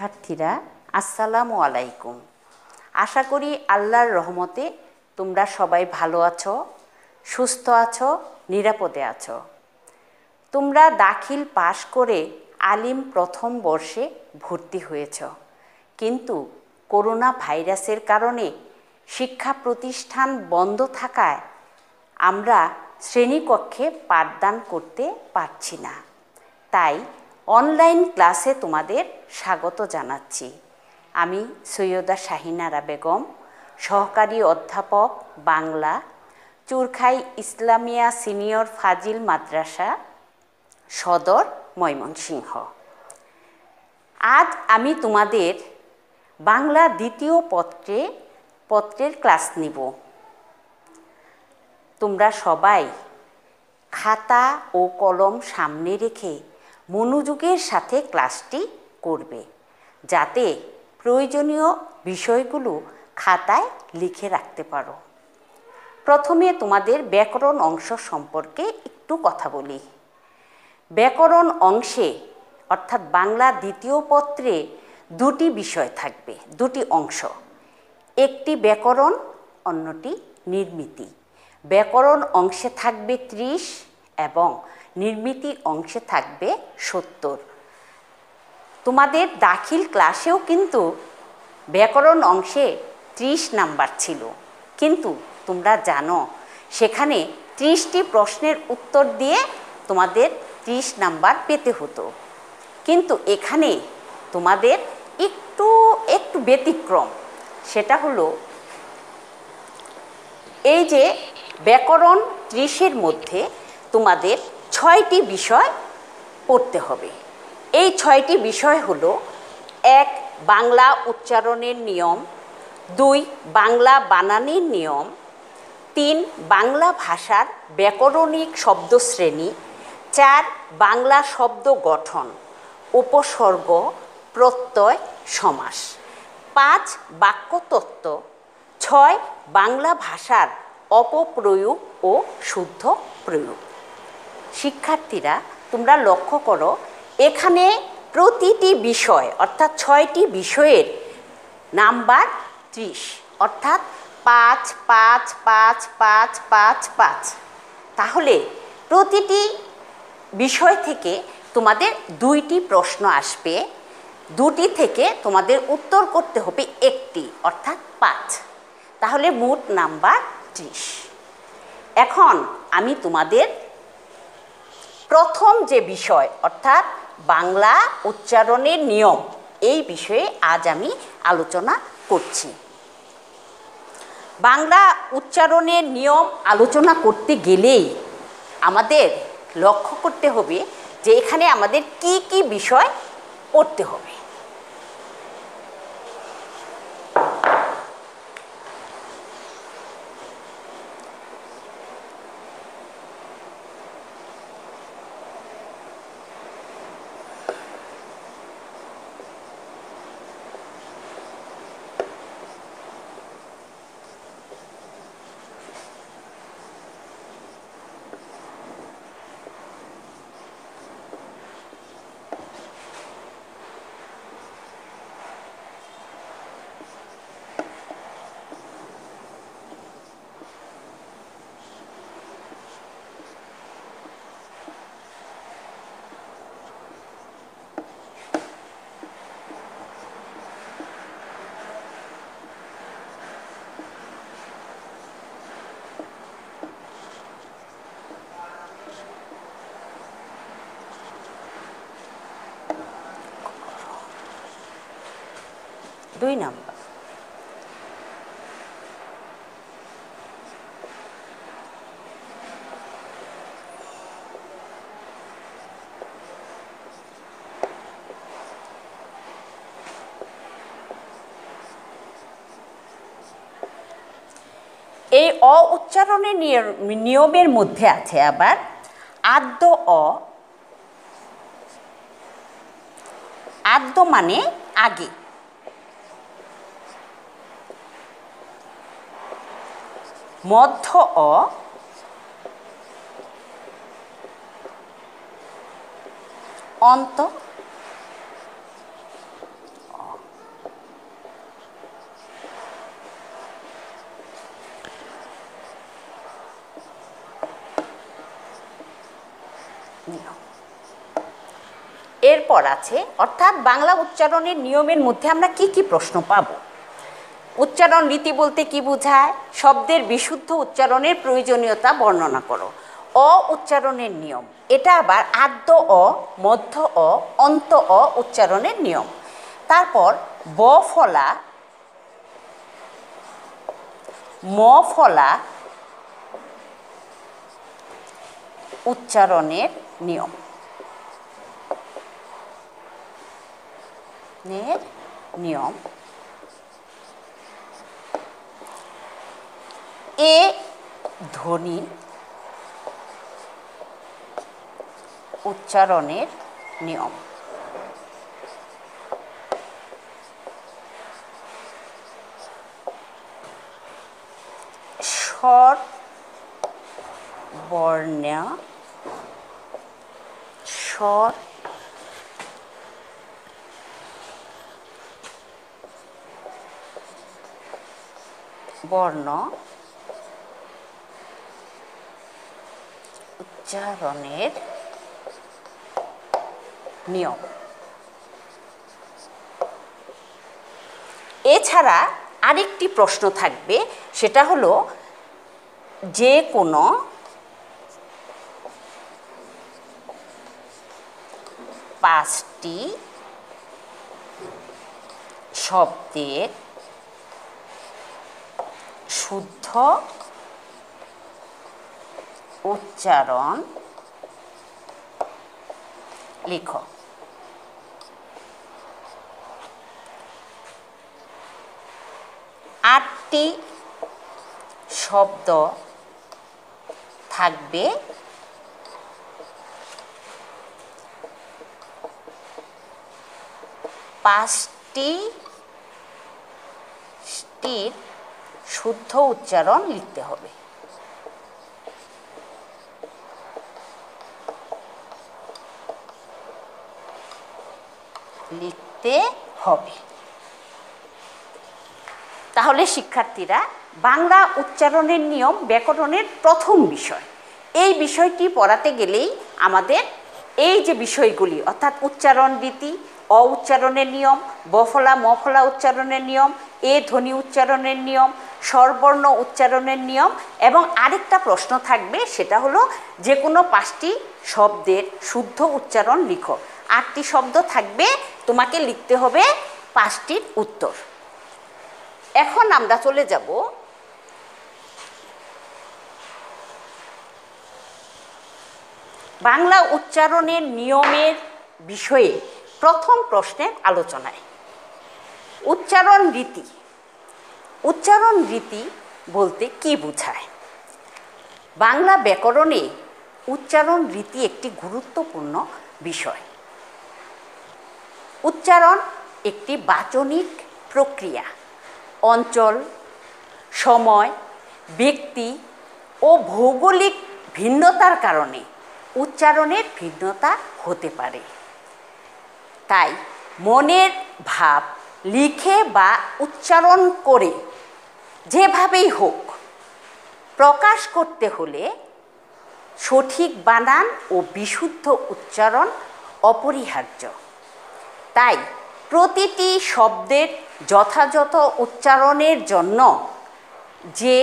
শিক্ষার্থীরা, আসসালামু আলাইকুম। আশা করি আল্লাহর রহমতে তোমরা সবাই ভালো আছো, সুস্থ আছো, নিরাপদে আছো। তোমরা দাখিল পাশ করে আলিম প্রথম বর্ষে ভর্তি হয়েছ। কিন্তু করোনা ভাইরাসের কারণে শিক্ষা প্রতিষ্ঠান বন্ধ থাকায় আমরা শ্রেণীকক্ষে পাঠদান করতে পারছি না। তাই অনলাইন ক্লাসে তোমাদের স্বাগত জানাচ্ছি। আমি সৈয়দা শাহিনারা বেগম, সহকারী অধ্যাপক, বাংলা, চুরখাই ইসলামিয়া সিনিয়র ফাজিল মাদ্রাসা, সদর ময়মনসিংহ। আজ আমি তোমাদের বাংলা দ্বিতীয় পত্রে, পত্রের ক্লাস নিব। তোমরা সবাই খাতা ও কলম সামনে রেখে মনোযোগের সাথে ক্লাসটি করবে, যাতে প্রয়োজনীয় বিষয়গুলো খাতায় লিখে রাখতে পারো। প্রথমে তোমাদের ব্যাকরণ অংশ সম্পর্কে একটু কথা বলি। ব্যাকরণ অংশে, অর্থাৎ বাংলা দ্বিতীয় পত্রে দুটি বিষয় থাকবে, দুটি অংশ। একটি ব্যাকরণ, অন্যটি নির্মিতি। ব্যাকরণ অংশে থাকবে ত্রিশ এবং নির্মিতি অংশে থাকবে সত্তর। তোমাদের দাখিল ক্লাসেও কিন্তু ব্যাকরণ অংশে ত্রিশ নাম্বার ছিল। কিন্তু তোমরা জানো, সেখানে ত্রিশটি প্রশ্নের উত্তর দিয়ে তোমাদের ত্রিশ নাম্বার পেতে হতো। কিন্তু এখানে তোমাদের একটু একটু ব্যতিক্রম। সেটা হলো, এই যে ব্যাকরণ ত্রিশের মধ্যে তোমাদের ছয়টি বিষয় পড়তে হবে। এই ছয়টি বিষয় হল, এক, বাংলা উচ্চারণের নিয়ম, দুই, বাংলা বানানের নিয়ম, তিন, বাংলা ভাষার ব্যাকরণিক শব্দশ্রেণী, চার, বাংলা শব্দ গঠন, উপসর্গ, প্রত্যয়, সমাস। পাঁচ বাক্যতত্ত্ব ছয়, বাংলা ভাষার অপপ্রয়োগ ও শুদ্ধ প্রয়োগ। শিক্ষার্থীরা, তোমরা লক্ষ্য করো, এখানে প্রতিটি বিষয়, অর্থাৎ ছয়টি বিষয়ের নাম্বার ত্রিশ, অর্থাৎ পাঁচ পাঁচ পাঁচ পাঁচ পাঁচ পাঁচ। তাহলে প্রতিটি বিষয় থেকে তোমাদের দুইটি প্রশ্ন আসবে। দুটি থেকে তোমাদের উত্তর করতে হবে একটি, অর্থাৎ পাঁচ। তাহলে মোট নাম্বার ত্রিশ। এখন আমি তোমাদের প্রথম যে বিষয়, অর্থাৎ বাংলা উচ্চারণের নিয়ম, এই বিষয়ে আজ আমি আলোচনা করছি। বাংলা উচ্চারণের নিয়ম আলোচনা করতে গেলেই আমাদের লক্ষ্য করতে হবে যে এখানে আমাদের কি কি বিষয় পড়তে হবে। দুই নাম্বার। এই অ উচ্চারণের নিয়মের মধ্যে আছে আবার আদ্য অ। আদ্য মানে আগে। মধ্য অ, অন্ত এরপর আছে, অর্থাৎ বাংলা উচ্চারণের নিয়মের মধ্যে আমরা কি কি প্রশ্ন পাবো? উচ্চারণ রীতি বলতে কি বোঝায়? শব্দের বিশুদ্ধ উচ্চারণের প্রয়োজনীয়তা বর্ণনা করো। অ উচ্চারণের নিয়ম। এটা আবার আদ্য অ, মধ্য অ, অন্ত অ উচ্চারণের নিয়ম। তারপর ব ফলা, ম ফলা উচ্চারণের নিয়ম। নিয়ম। এ ধ্বনি উচ্চারণের নিয়ম। স্বর বর্ণ স্বর বর্ণ উচ্চারণের নিয়ম এছাড়া আরেকটি প্রশ্ন থাকবে সেটা হলো যে কোনো পাঁচটি শব্দের শুদ্ধ উচ্চারণ লিখো। আটটি শব্দ থাকবে। পাঁচটি শুদ্ধ উচ্চারণ লিখতে হবে। লিখতে হবে। তাহলে শিক্ষার্থীরা, বাংলা উচ্চারণের নিয়ম ব্যাকরণের প্রথম বিষয়। এই বিষয়টি পড়াতে গেলেই আমাদের এই যে বিষয়গুলি, অর্থাৎ উচ্চারণ রীতি অ উচ্চারণের নিয়ম, বফলা, মফলা উচ্চারণের নিয়ম, এ ধ্বনি উচ্চারণের নিয়ম, স্বরবর্ণ উচ্চারণের নিয়ম এবং আরেকটা প্রশ্ন থাকবে, সেটা হলো যে কোনো পাঁচটি শব্দের শুদ্ধ উচ্চারণ লিখো। আটটি শব্দ থাকবে, তোমাকে লিখতে হবে পাঁচটির উত্তর। এখন আমরা চলে যাব বাংলা উচ্চারণের নিয়মের বিষয়ে প্রথম প্রশ্নের আলোচনায়। উচ্চারণ রীতি। উচ্চারণ রীতি বলতে কি বোঝায়? বাংলা ব্যাকরণে উচ্চারণ রীতি একটি গুরুত্বপূর্ণ বিষয়। উচ্চারণ একটি বাচনিক প্রক্রিয়া। অঞ্চল, সময়, ব্যক্তি ও ভৌগোলিক ভিন্নতার কারণে উচ্চারণের ভিন্নতা হতে পারে। তাই মনের ভাব লিখে বা উচ্চারণ করে যেভাবেই হোক প্রকাশ করতে হলে সঠিক বানান ও বিশুদ্ধ উচ্চারণ অপরিহার্য। তাই প্রতিটি শব্দের যথাযথ উচ্চারণের জন্য যে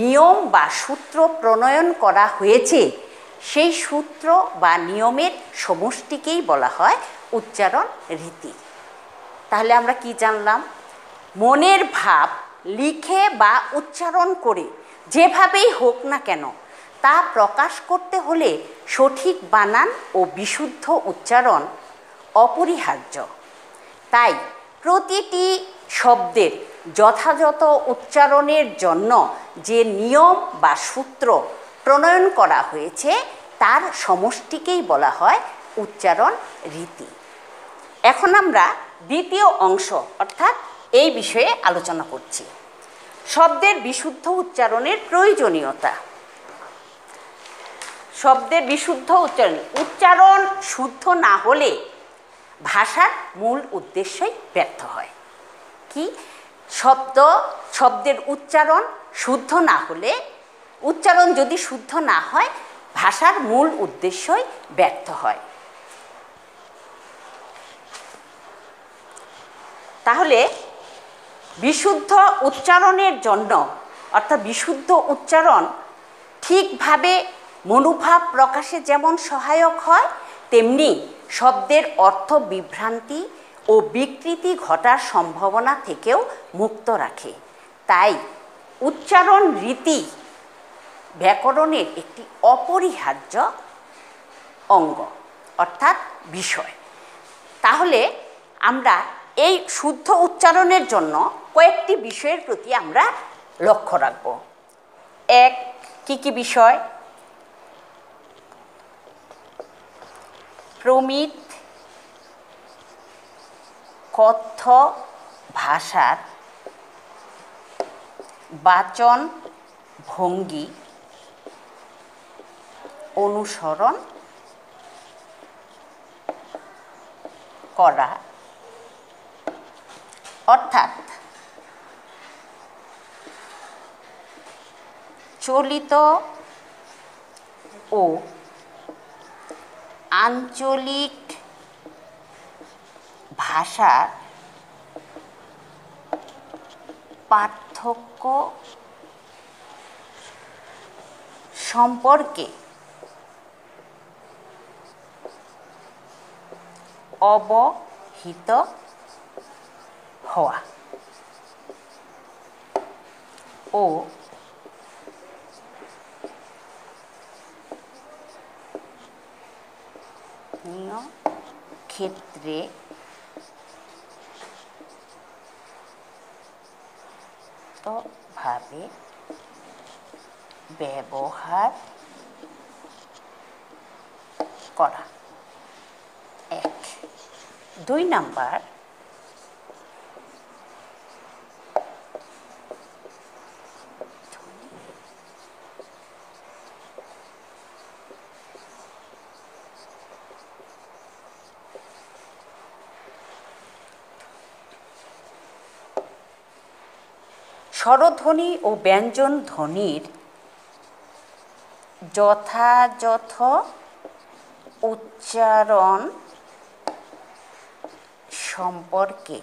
নিয়ম বা সূত্র প্রণয়ন করা হয়েছে, সেই সূত্র বা নিয়মের সমষ্টিকেই বলা হয় উচ্চারণ রীতি। তাহলে আমরা কি জানলাম? মনের ভাব লিখে বা উচ্চারণ করে যেভাবেই হোক না কেন, তা প্রকাশ করতে হলে সঠিক বানান ও বিশুদ্ধ উচ্চারণ অপরিহার্য। তাই প্রতিটি শব্দের যথাযথ উচ্চারণের জন্য যে নিয়ম বা সূত্র প্রণয়ন করা হয়েছে, তার সমষ্টিকেই বলা হয় উচ্চারণ রীতি। এখন আমরা দ্বিতীয় অংশ, অর্থাৎ এই বিষয়ে আলোচনা করছি। শব্দের বিশুদ্ধ উচ্চারণের প্রয়োজনীয়তা। শব্দের বিশুদ্ধ উচ্চারণ উচ্চারণ শুদ্ধ না হলে ভাষার মূল উদ্দেশ্যই ব্যর্থ হয়। কি? শব্দ, শব্দের উচ্চারণ শুদ্ধ না হলে, উচ্চারণ যদি শুদ্ধ না হয়, ভাষার মূল উদ্দেশ্যই ব্যর্থ হয়। তাহলে বিশুদ্ধ উচ্চারণের জন্য, অর্থাৎ বিশুদ্ধ উচ্চারণ ঠিকভাবে মনোভাব প্রকাশে যেমন সহায়ক হয়, তেমনি শব্দের অর্থ বিভ্রান্তি ও বিকৃতি ঘটার সম্ভাবনা থেকেও মুক্ত রাখে। তাই উচ্চারণ রীতি ব্যাকরণের একটি অপরিহার্য অঙ্গ, অর্থাৎ বিষয়। তাহলে আমরা এই শুদ্ধ উচ্চারণের জন্য কয়েকটি বিষয়ের প্রতি আমরা লক্ষ্য রাখব। এক, কি কি বিষয়? প্রমিত কথ্য ভাষার বাচন ভঙ্গি অনুসরণ করা। অর্থাৎ চলিত ও আঞ্চলিক ভাষার পার্থক্য সম্পর্কে অবহিত হওয়া। ও ক্ষেত্রে ভাবে ব্যবহার করা। এক। দুই নাম্বার স্বরধ্বনি ও ব্যঞ্জন ধ্বনির যথাযথ উচ্চারণ সম্পর্কে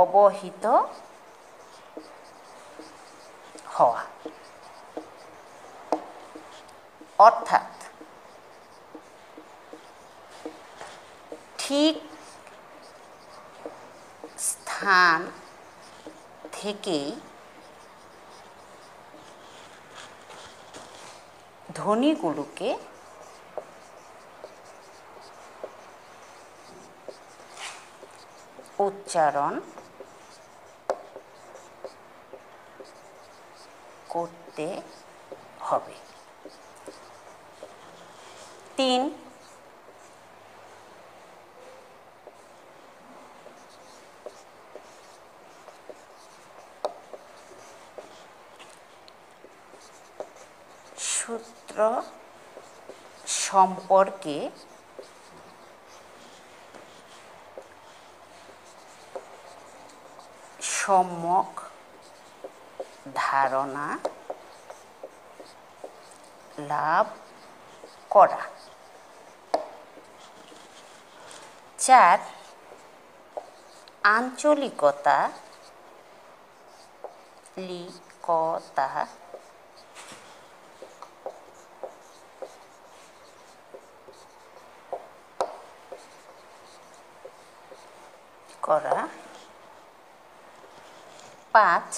অবহিত হওয়া। অর্থাৎ ঠিক স্থান থেকেই ধ্বনিগুলোকে উচ্চারণ করতে হবে। তিন সূত্র সম্পর্কে সম্যক ধারণা লাভ করা চার আঞ্চলিকতা লিকতা করা। পাঁচ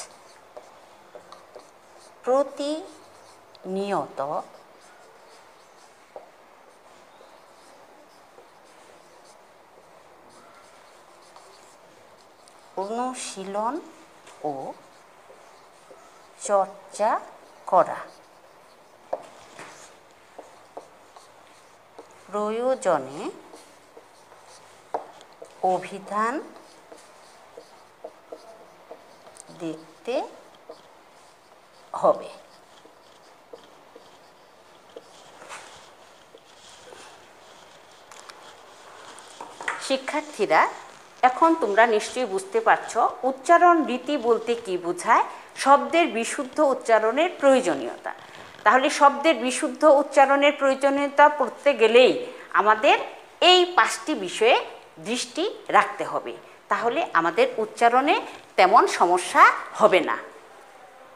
প্রতিনিয়ত অনুশীলন ও চর্চা করা। প্রয়োজনে অভিধান দেখতে হবে। শিক্ষার্থীরা, এখন তোমরা নিশ্চয়ই বুঝতে পারছ, উচ্চারণ রীতি বলতে কি বোঝায়? শব্দের বিশুদ্ধ উচ্চারণের প্রয়োজনীয়তা। তাহলে শব্দের বিশুদ্ধ উচ্চারণের প্রয়োজনীয়তা পড়তে গেলেই আমাদের এই পাঁচটি বিষয়ে দৃষ্টি রাখতে হবে। তাহলে আমাদের উচ্চারণে তেমন সমস্যা হবে না।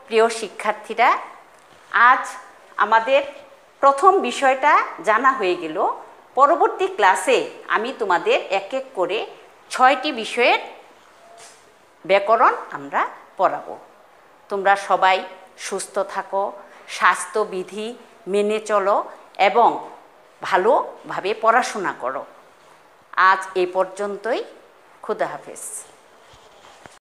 প্রিয় শিক্ষার্থীরা, আজ আমাদের প্রথম বিষয়টা জানা হয়ে গেল। পরবর্তী ক্লাসে আমি তোমাদের এক এক করে ছয়টি বিষয়ের ব্যাকরণ আমরা পড়াবো। তোমরা সবাই সুস্থ থাকো, স্বাস্থ্যবিধি মেনে চলো এবং ভালোভাবে পড়াশোনা করো। আজ এ পর্যন্তই। खुदा हाफिज़।